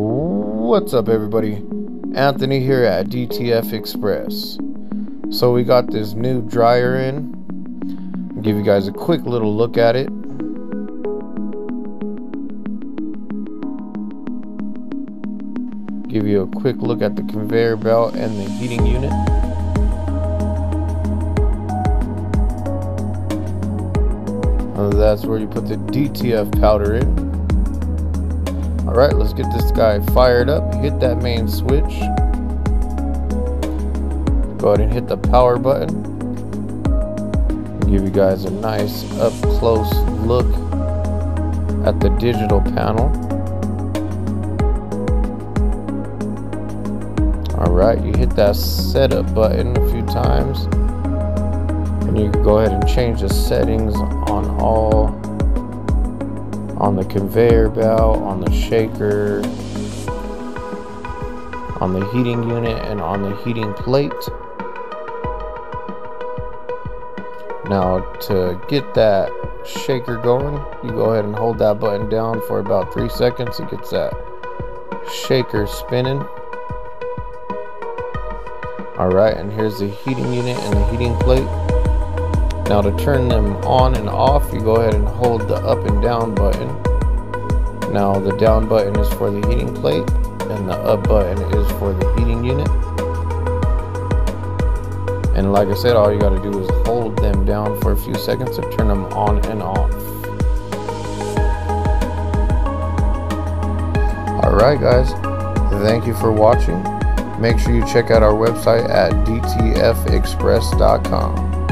What's up, everybody? Anthony here at DtfXpress. So, we got this new dryer in. I'll give you guys a quick little look at it. Give you a quick look at the conveyor belt and the heating unit. That's where you put the DTF powder in. Alright, let's get this guy fired up. Hit that main switch. Go ahead and hit the power button. Give you guys a nice up close look at the digital panel. Alright, you hit that setup button a few times. And you can go ahead and change the settings on all on the conveyor belt, on the shaker, on the heating unit, and on the heating plate. Now to get that shaker going, you go ahead and hold that button down for about three seconds. It gets that shaker spinning. Alright, and here's the heating unit and the heating plate. Now to turn them on and off, you go ahead and hold the up and down button. Now the down button is for the heating plate and the up button is for the heating unit. And like I said, all you gotta do is hold them down for a few seconds to turn them on and off. Alright guys, thank you for watching. Make sure you check out our website at dtfxpress.com.